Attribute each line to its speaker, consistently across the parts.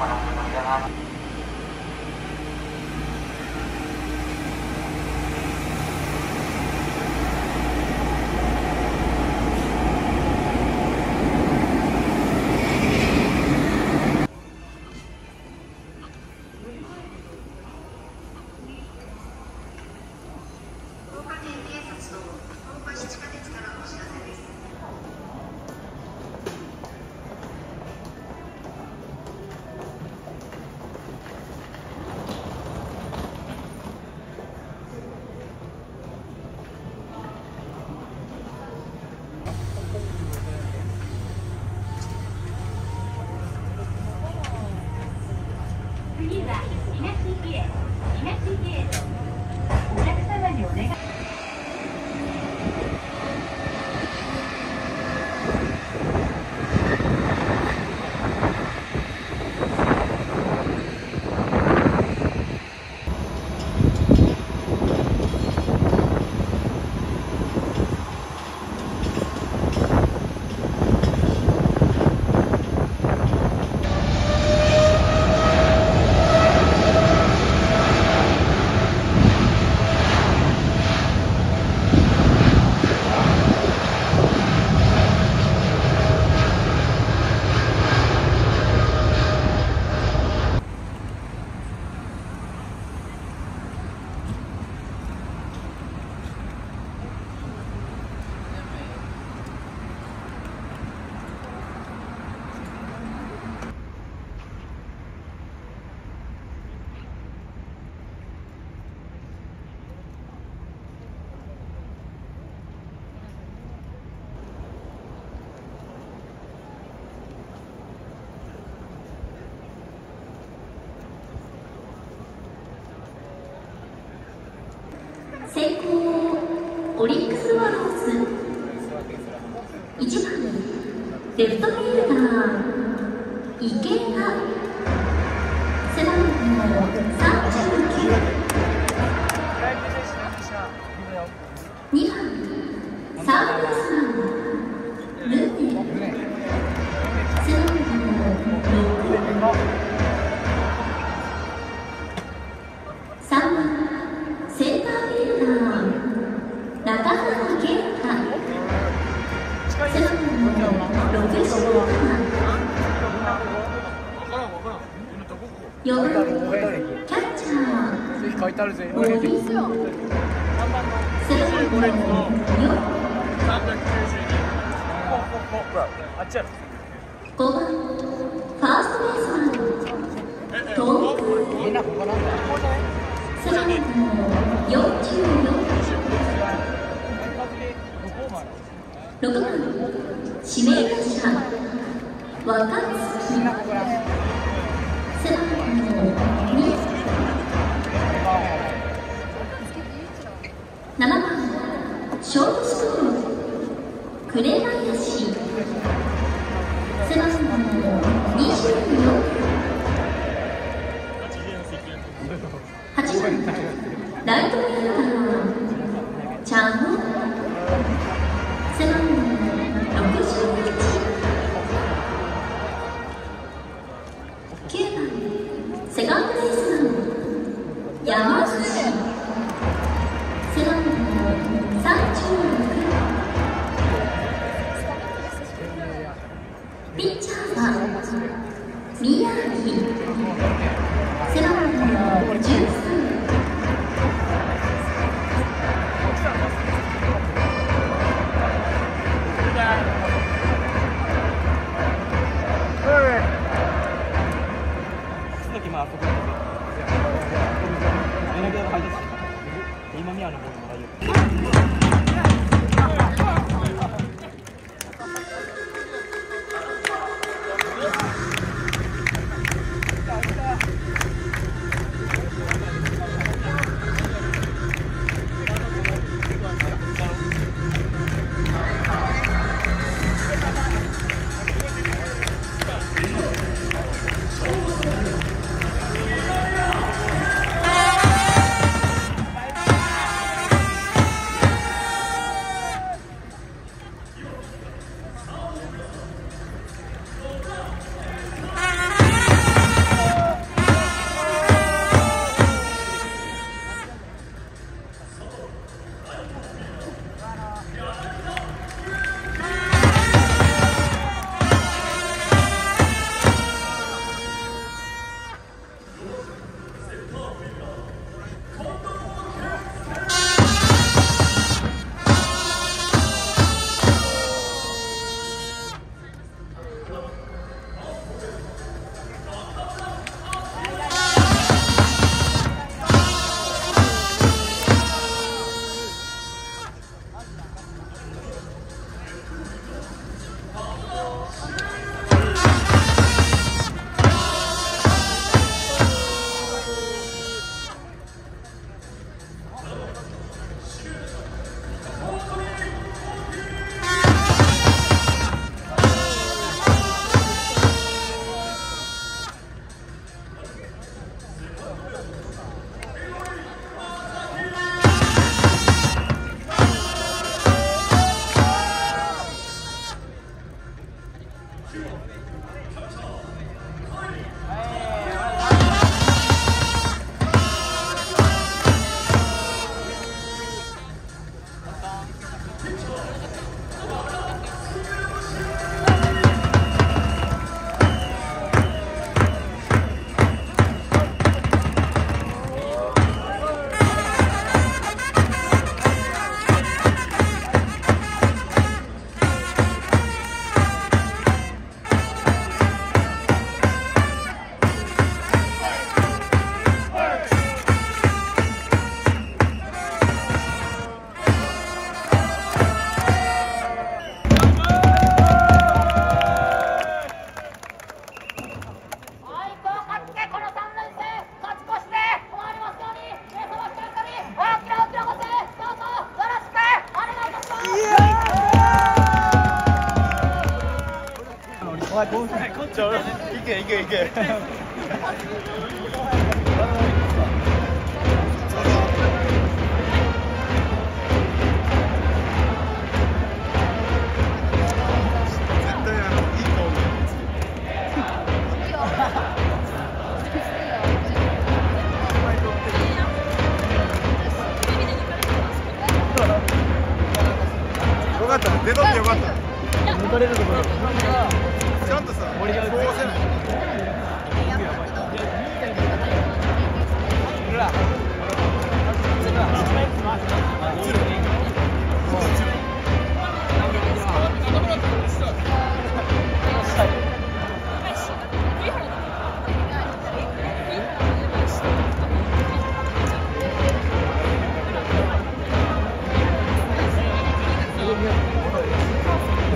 Speaker 1: menemukan. 東ゲート東ゲートお客様にお願い。
Speaker 2: 先攻オリックスワローズ。1番レフトフィールダー池田3
Speaker 3: 列のりも夜
Speaker 2: …5 番ファーストベースマン東福
Speaker 3: みんなこ
Speaker 2: 446番指名打者若槻ン紅林
Speaker 3: 今宮のボールも大丈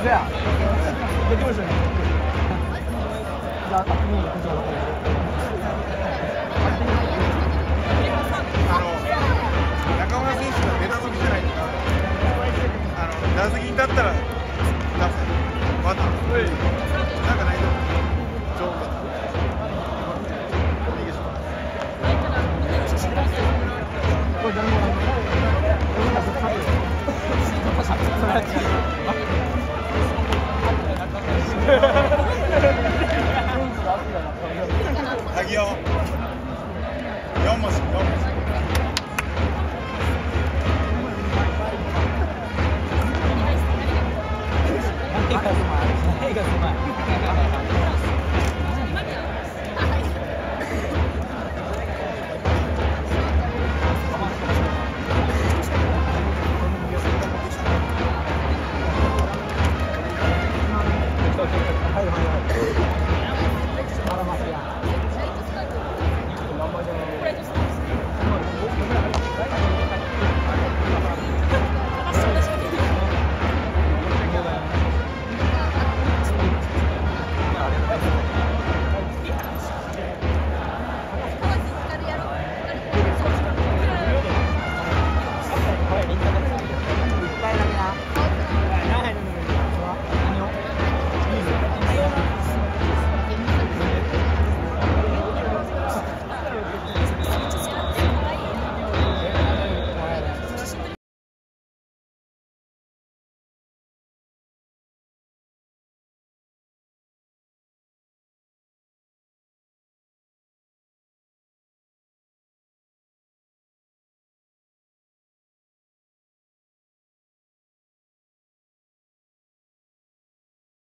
Speaker 3: 嘘や。できましたね。じゃあもうこっちは
Speaker 4: あの中村選手が出た時じゃないとあの打席に立ったら出すまたなんかないと上手